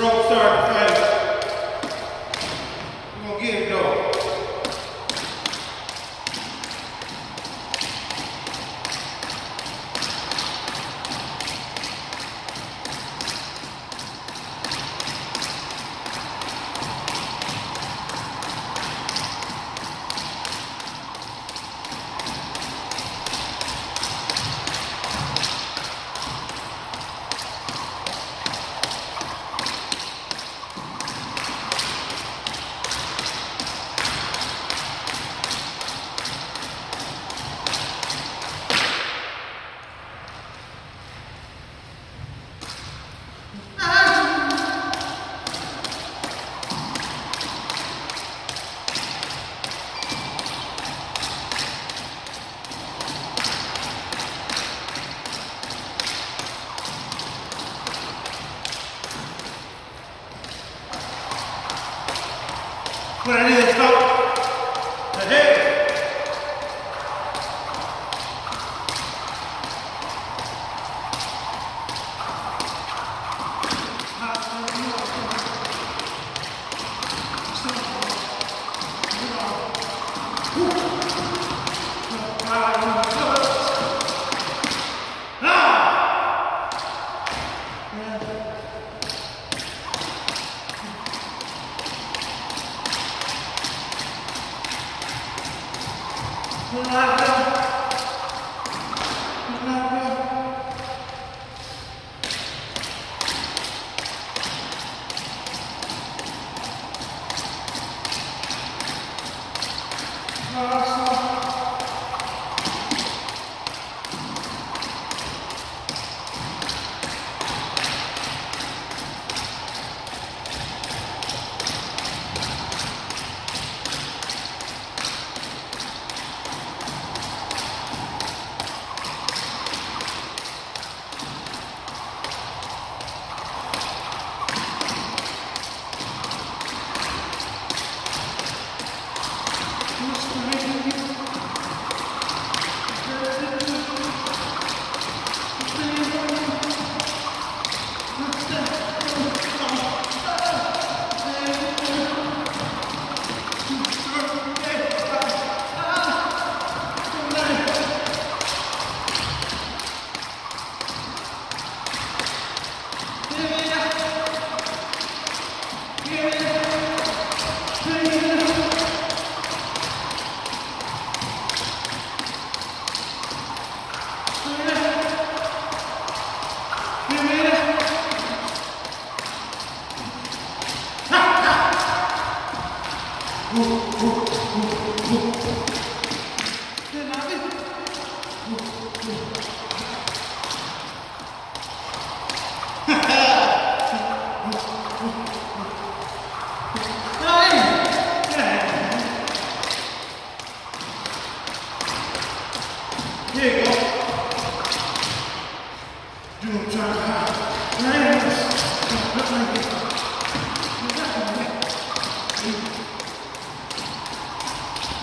Rope start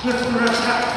Let's go. Let's go.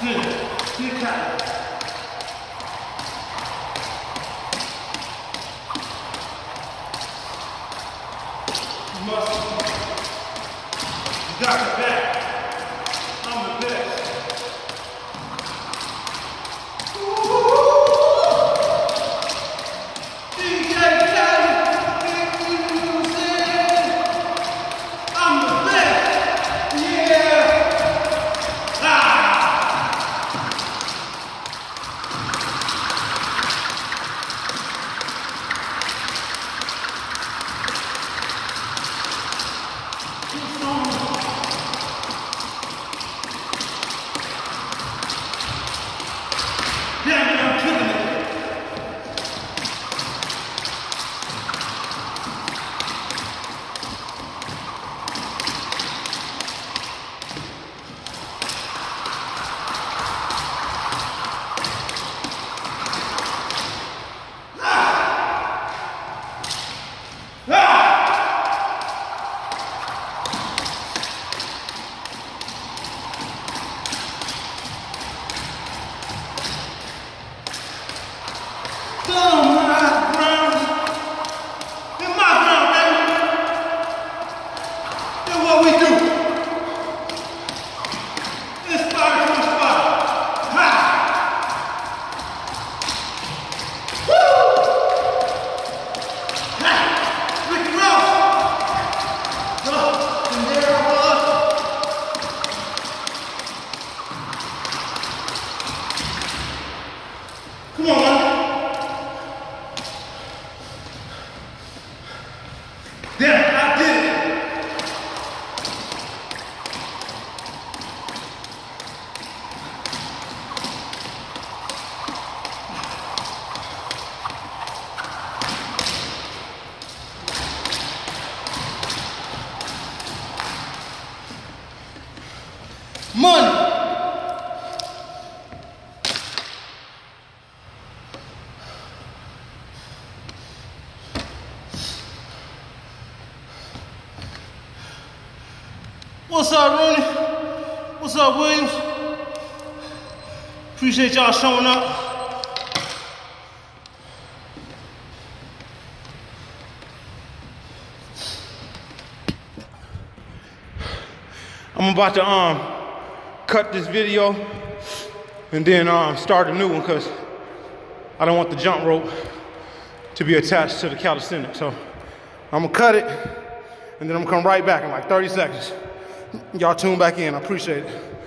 Good. Good cut. Up, Williams? Appreciate y'all showing up. I'm about to um cut this video and then um start a new one because I don't want the jump rope to be attached to the calisthenics. So I'm gonna cut it and then I'm gonna come right back in like 30 seconds. Y'all tune back in. I appreciate it.